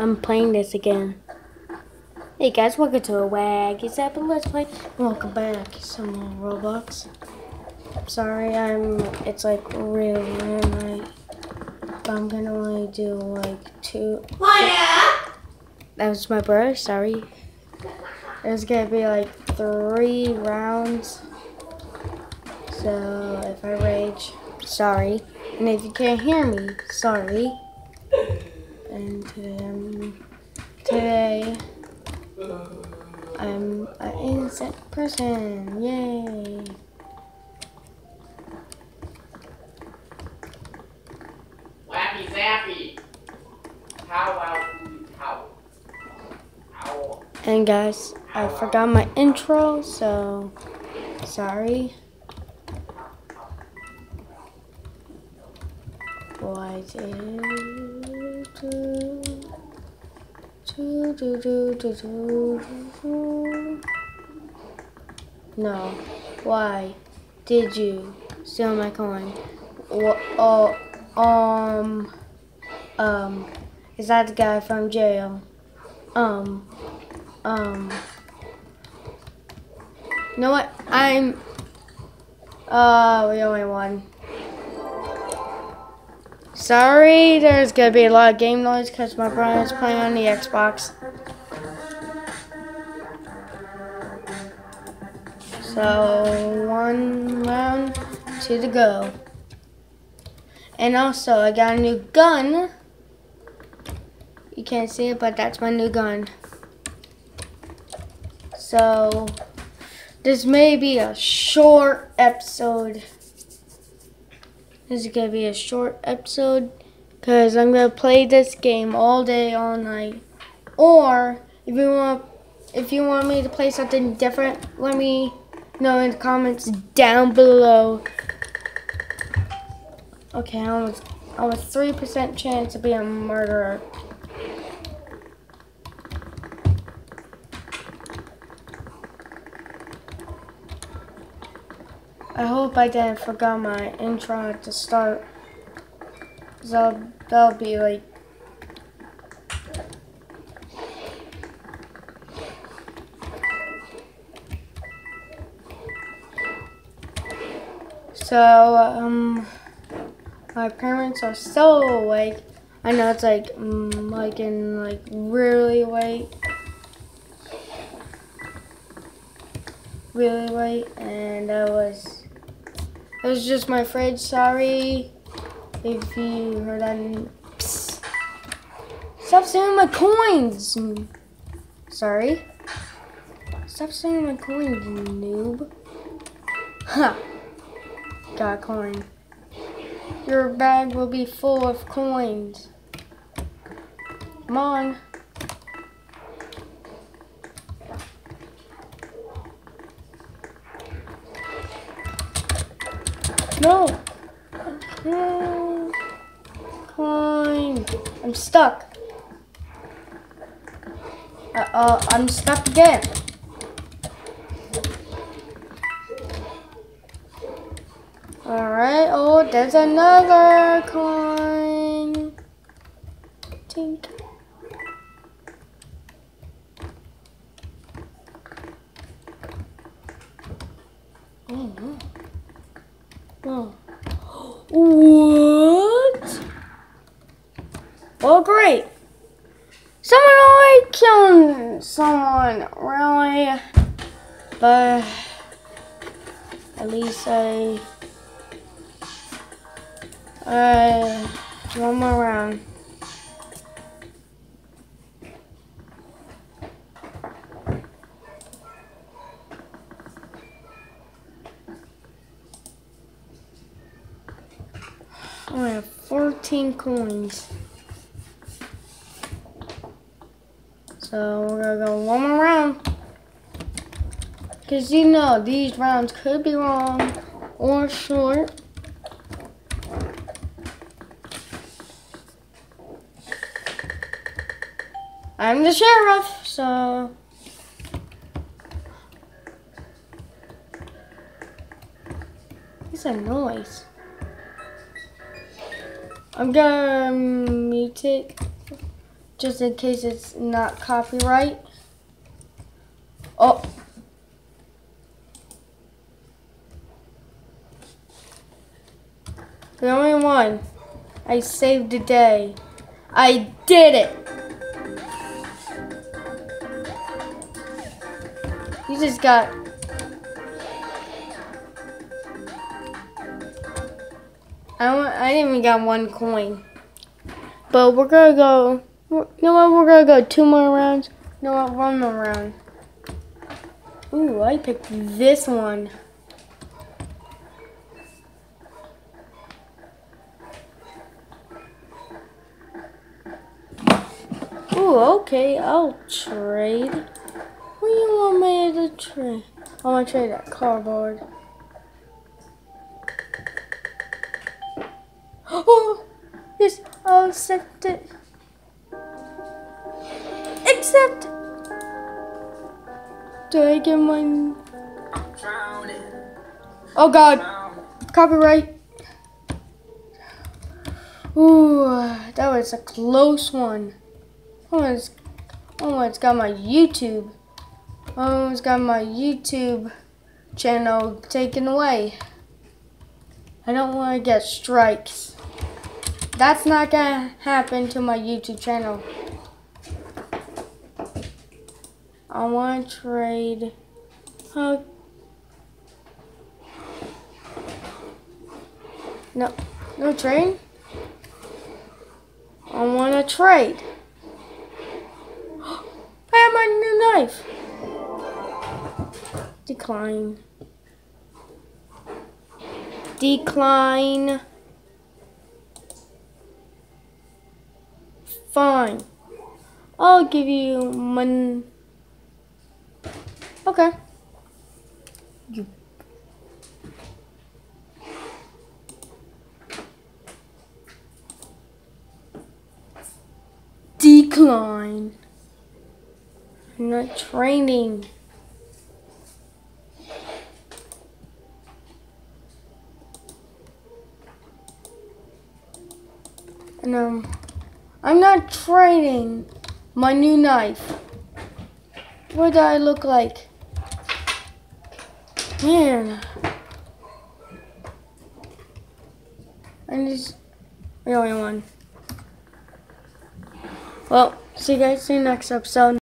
I'm playing this again. Hey guys, welcome to a WAG. Is that Let's Play? Welcome back. Some more Roblox. Sorry, I'm. It's like really late. But I'm gonna only do like two. That was my brother. Sorry. There's gonna be like three rounds. So if I rage, sorry. And if you can't hear me, sorry. And um, today, I'm, today I'm an innocent person. Yay! Wappy zappy. How out how And guys, I forgot my intro, so sorry. Why did No. Why did you steal my coin? Oh, um um is that the guy from jail? Um um you know what? I'm uh we only won. Sorry, there's gonna be a lot of game noise because my brother's playing on the Xbox. So one round, two to go. And also, I got a new gun. You can't see it, but that's my new gun. So, this may be a short episode. This is gonna be a short episode because I'm gonna play this game all day, all night. Or if you want, if you want me to play something different, let me know in the comments down below. Okay, I was I was three percent chance to be a murderer. I hope I didn't forget my intro the start. So that'll be like So um my parents are so awake. I know it's like mm, like in like really late. Really late and I was it was just my fridge. Sorry if you heard. Psst. Stop stealing my coins. Sorry. Stop stealing my coins, you noob. Ha. Got a coin. Your bag will be full of coins. Come on. No. No. Coin. I'm stuck. Uh, uh, I'm stuck again. Alright, oh, there's another coin. Tink. Oh no. Oh. What? Oh, great. Someone already killed someone, really? But at least I. Uh, one more round. I have 14 coins. So we're gonna go one more round. Cause you know these rounds could be long or short. I'm the sheriff, so It's a noise. I'm gonna mute it just in case it's not copyright. Oh. The only one. I saved the day. I did it. You just got I don't, I didn't even got one coin. But we're gonna go. You know what? We're gonna go two more rounds. You know what? One more round. Ooh, I picked this one. Ooh, okay, I'll trade. What do you want me to trade? I want to trade that cardboard. Oh, yes, I'll accept it. Accept. Do I get my? Oh God, copyright. Ooh, that was a close one. Almost, almost got my YouTube. Almost got my YouTube channel taken away. I don't want to get strikes. That's not gonna happen to my YouTube channel. I want to trade. Oh. No, no trade. I want to trade. I have my new knife. Decline. Decline. Fine. I'll give you one. Okay. You. Decline. I'm not training. And um, I'm not trading my new knife. What do I look like? Man. I just the only one. Well, see you guys in the next episode.